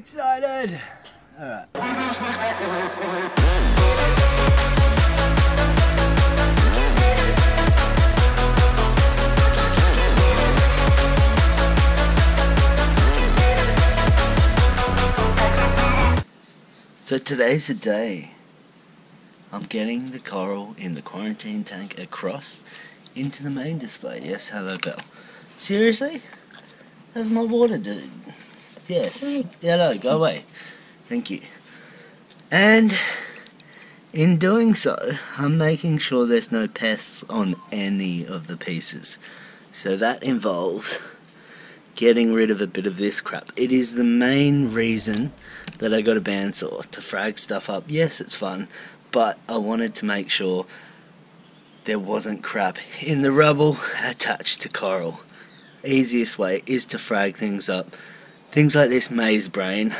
excited. All right. So today's the day. I'm getting the coral in the quarantine tank across into the main display. Yes, hello Bell. Seriously? How's my water dude? Yes. Hello, go away. Thank you. And in doing so, I'm making sure there's no pests on any of the pieces. So that involves getting rid of a bit of this crap. It is the main reason that I got a bandsaw to frag stuff up. Yes, it's fun, but I wanted to make sure there wasn't crap in the rubble attached to coral. Easiest way is to frag things up. Things like this maze brain,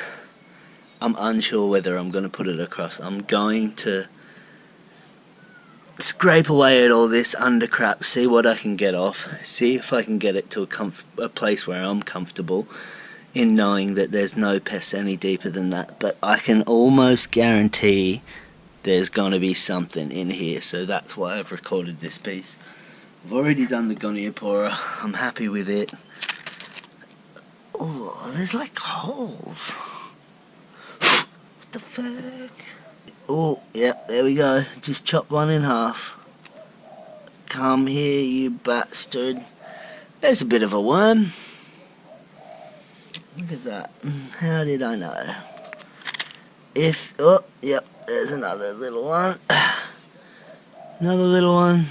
I'm unsure whether I'm going to put it across. I'm going to scrape away at all this under crap, see what I can get off, see if I can get it to a, a place where I'm comfortable in knowing that there's no pests any deeper than that. But I can almost guarantee there's going to be something in here, so that's why I've recorded this piece. I've already done the Goniopora, I'm happy with it. Oh, there's like holes. what the fuck? Oh, yeah, there we go. Just chop one in half. Come here, you bastard. There's a bit of a worm. Look at that. How did I know? If, oh, yep, there's another little one. Another little one.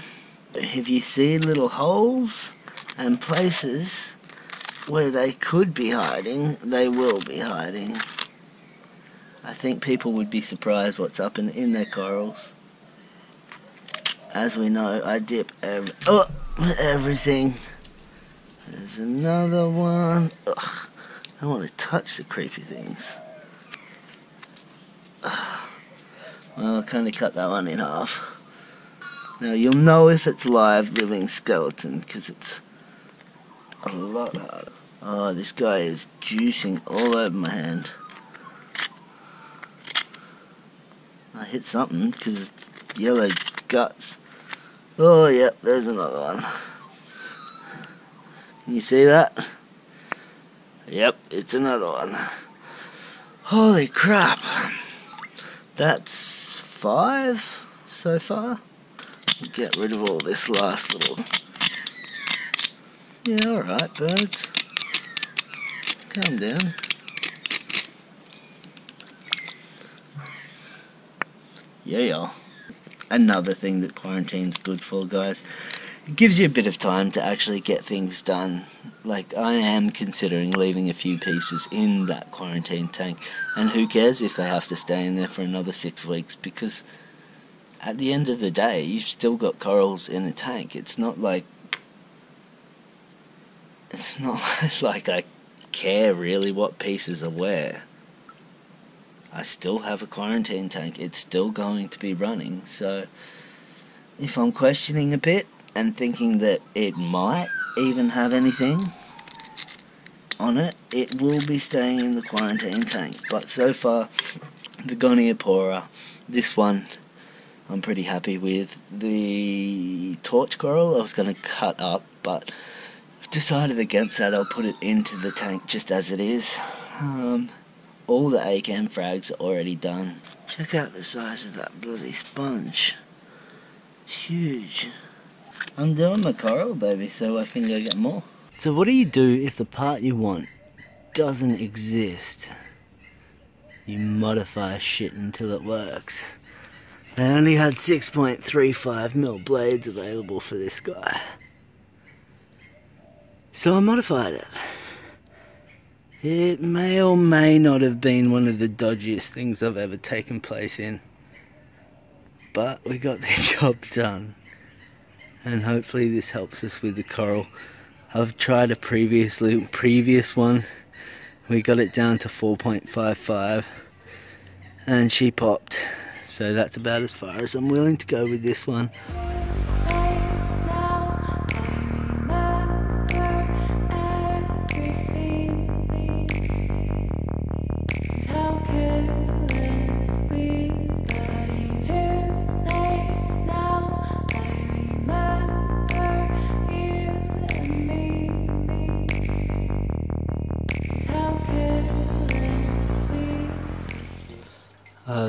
If you see little holes and places where they could be hiding, they will be hiding. I think people would be surprised what's up in, in their corals. As we know, I dip every, oh, everything. There's another one. Ugh, I don't want to touch the creepy things. Well, I'll kind of cut that one in half. Now you'll know if it's live living skeleton because it's a lot harder. Oh, this guy is juicing all over my hand. I hit something because yellow guts. Oh, yep, there's another one. Can you see that? Yep, it's another one. Holy crap. That's five so far. Get rid of all this last little. Yeah, alright, birds. Calm down. Yeah. Another thing that quarantine's good for, guys. It gives you a bit of time to actually get things done. Like, I am considering leaving a few pieces in that quarantine tank. And who cares if they have to stay in there for another six weeks because at the end of the day, you've still got corals in a tank. It's not like. It's not like I care really what pieces are where. I still have a quarantine tank. It's still going to be running. So, if I'm questioning a bit and thinking that it might even have anything on it, it will be staying in the quarantine tank. But so far, the Goniopora, this one, I'm pretty happy with. The torch coral I was going to cut up, but decided against that. I'll put it into the tank just as it is. Um, all the Acan frags are already done. Check out the size of that bloody sponge. It's huge. I'm doing my coral, baby, so I can go get more. So what do you do if the part you want doesn't exist? You modify shit until it works. They only had 6.35 mil blades available for this guy. So I modified it. It may or may not have been one of the dodgiest things I've ever taken place in. But we got the job done. And hopefully this helps us with the coral. I've tried a previously previous one. We got it down to 4.55 and she popped. So that's about as far as I'm willing to go with this one.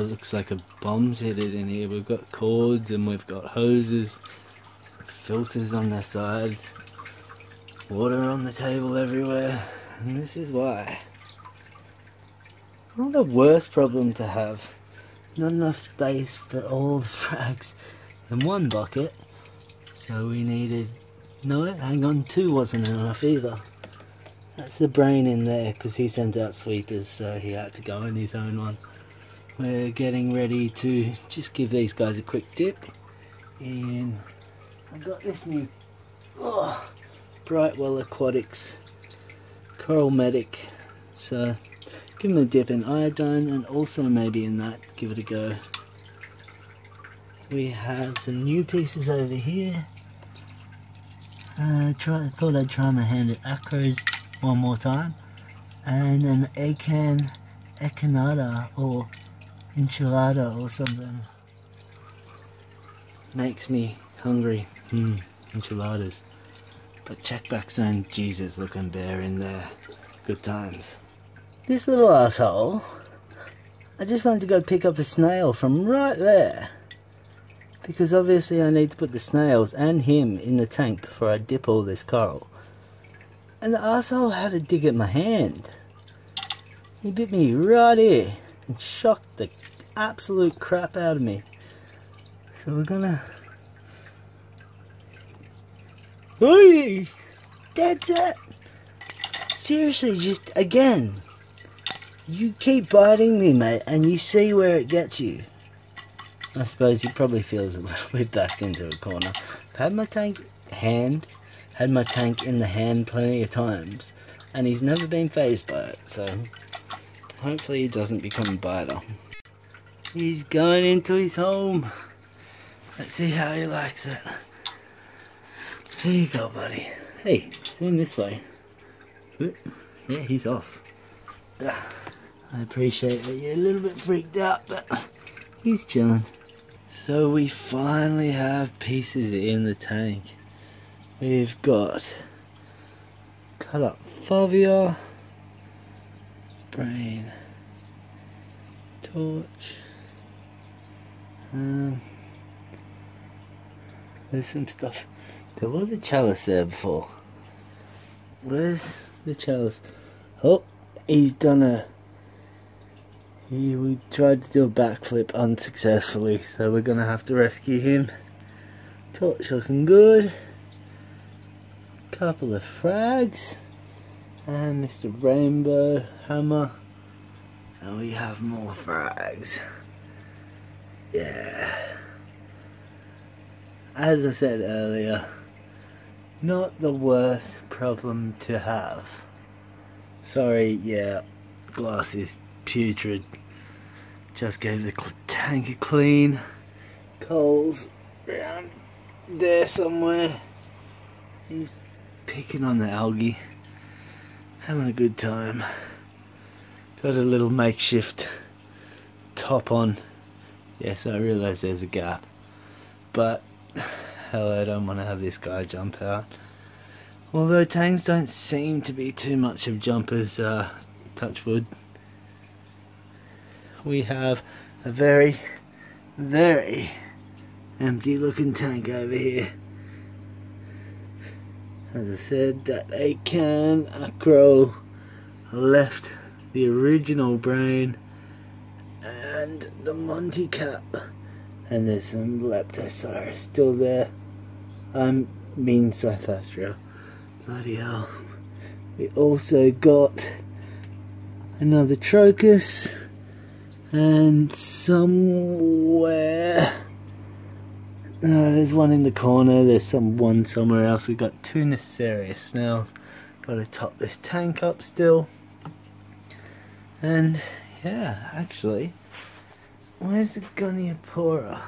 Looks like a bomb's hit it in here. We've got cords and we've got hoses, filters on the sides, water on the table everywhere, and this is why. Not the worst problem to have. Not enough space for all the frags in one bucket. So we needed, no, hang on, two wasn't enough either. That's the brain in there because he sends out sweepers, so he had to go in his own one. We're getting ready to just give these guys a quick dip. And I've got this new oh, Brightwell Aquatics Coral Medic. So give them a dip in iodine and also maybe in that, give it a go. We have some new pieces over here. Uh, try, thought I'd try my hand at acros one more time. And an Acan Echinata or enchilada or something. Makes me hungry. Hmm, enchiladas. But check back saying Jesus looking bear in there. Good times. This little asshole, I just wanted to go pick up a snail from right there. Because obviously I need to put the snails and him in the tank before I dip all this coral. And the asshole had to dig at my hand. He bit me right here and shocked the absolute crap out of me. So we're gonna... Oi! That's it! Seriously, just again. You keep biting me, mate, and you see where it gets you. I suppose he probably feels a little bit backed into a corner. I've had my tank hand, had my tank in the hand plenty of times, and he's never been phased by it, so hopefully he doesn't become a biter. He's going into his home. Let's see how he likes it. There you go, buddy. Hey, swim this way. Yeah, he's off. I appreciate that you're a little bit freaked out, but he's chilling. So we finally have pieces in the tank. We've got cut up Favia, brain, torch, um, there's some stuff. There was a chalice there before. Where's the chalice? Oh, he's done a. He, we tried to do a backflip unsuccessfully, so we're gonna have to rescue him. Torch looking good. Couple of frags. And Mr. Rainbow Hammer. And we have more frags. Yeah. As I said earlier, not the worst problem to have. Sorry, yeah, glass is putrid. Just gave the tank a clean. Coals around there somewhere. He's picking on the algae. Having a good time. Got a little makeshift top on Yes, I realise there's a gap. But, hell, I don't want to have this guy jump out. Although tangs don't seem to be too much of jumpers, uh, touch wood. We have a very, very empty looking tank over here. As I said, that Acan Acro left the original brain and the Monti Cap. And there's some Leptastrea still there. I'm mean Cyphastrea. Bloody hell. We also got another Trochus and somewhere uh, there's one in the corner, there's some one somewhere else. We've got two Nassarius snails. Got to top this tank up still. And yeah, actually, where's the Goniopora?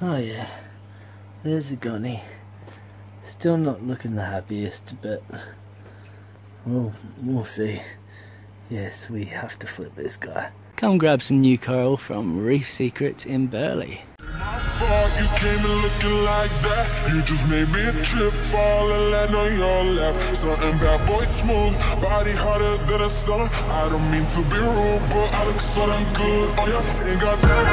Oh yeah, there's the Gunny. Still not looking the happiest, but we'll, we'll see. Yes, we have to flip this guy. Come grab some new coral from Reef Secrets in Burleigh. Thought you came in looking like that. You just made me trip, fall and land on your lap. Something bad boy smooth, body harder than a summer. I don't mean to be rude, but I look so damn good on you. Ain't got time.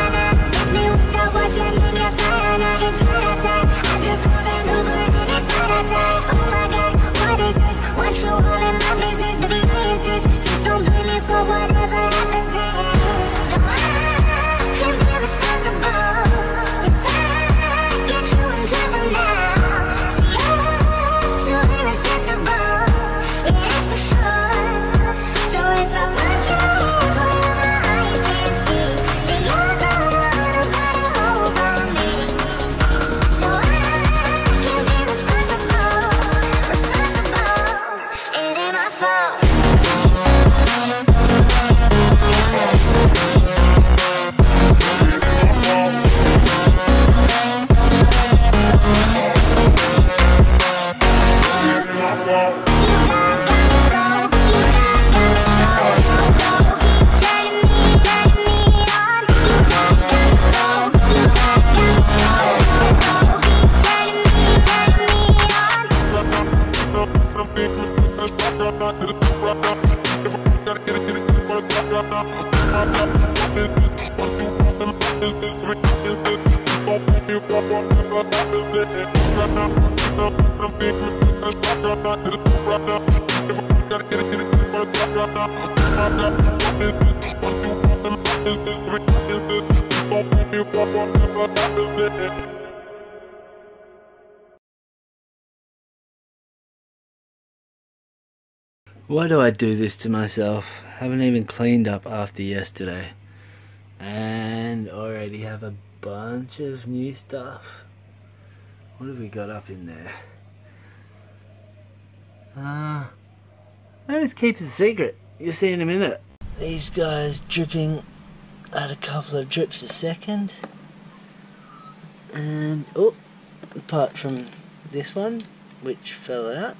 Miss me without what's your name, yes, I not a time. I just called an Uber and it's not time. Oh my god, what is this? What you all in my business? The answers. Just don't blame me for whatever Why do I do this to myself? Haven't even cleaned up after yesterday. And already have a bunch of new stuff. What have we got up in there? Uh, I just keep it a secret. You'll see in a minute. These guys dripping at a couple of drips a second. And, oh, apart from this one, which fell out.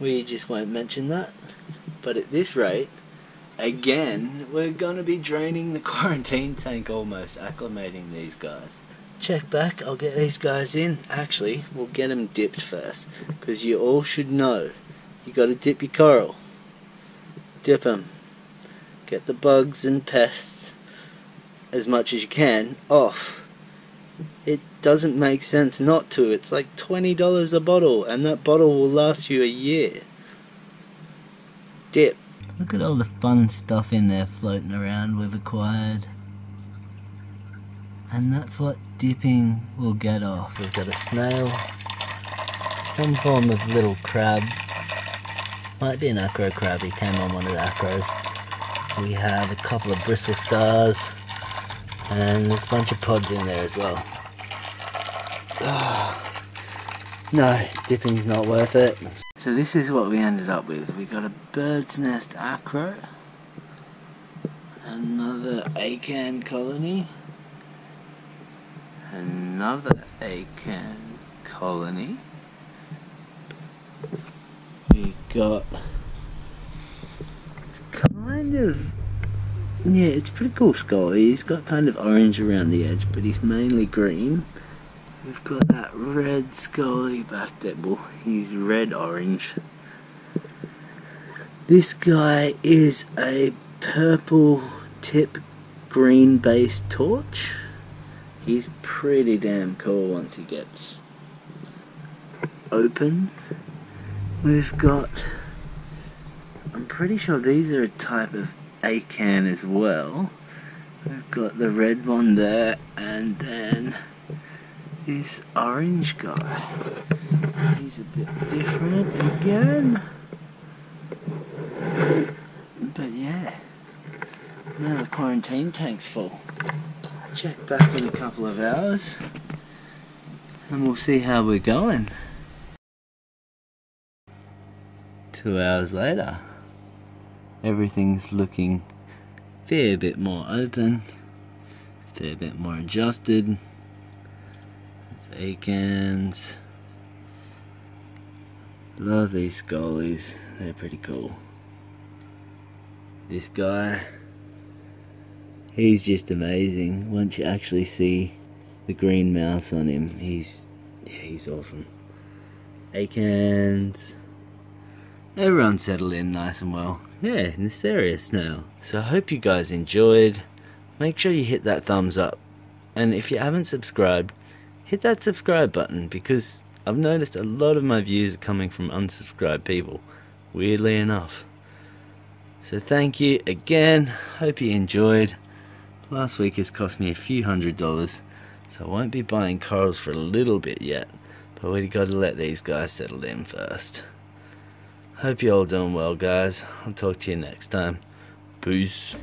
We just won't mention that. But at this rate, again, we're gonna be draining the quarantine tank almost, acclimating these guys. Check back, I'll get these guys in. Actually, we'll get them dipped first. Because you all should know, you gotta dip your coral. Dip them. Get the bugs and pests, as much as you can, off. It doesn't make sense not to. It's like $20 a bottle, and that bottle will last you a year. Look at all the fun stuff in there floating around we've acquired. And that's what dipping will get off. We've got a snail, some form of little crab. Might be an acro crab, he came on one of the acros. We have a couple of bristle stars, and there's a bunch of pods in there as well. Ah, no, dipping's not worth it. So this is what we ended up with. We got a bird's nest acro, another acan colony, another acan colony. We got kind of yeah, it's pretty cool skull. He's got kind of orange around the edge, but he's mainly green. We've got red scoly back there. Well, he's red orange. This guy is a purple tip green base torch. He's pretty damn cool once he gets open. We've got. I'm pretty sure these are a type of acan as well. We've got the red one there, and then this orange guy. He's a bit different again. But yeah, now the quarantine tank's full. Check back in a couple of hours and we'll see how we're going. Two hours later, everything's looking a fair bit more open, a fair bit more adjusted. Acans. Love these scolies. They're pretty cool. This guy. He's just amazing once you actually see the green mouse on him. He's yeah, he's awesome. Acans. Everyone settled in nice and well. Yeah, Nefarious now. So I hope you guys enjoyed. Make sure you hit that thumbs up. And if you haven't subscribed, hit that subscribe button because I've noticed a lot of my views are coming from unsubscribed people. Weirdly enough. So thank you again. Hope you enjoyed. Last week has cost me a few hundred dollars. So I won't be buying corals for a little bit yet. But we've got to let these guys settle in first. Hope you're all doing well, guys. I'll talk to you next time. Peace.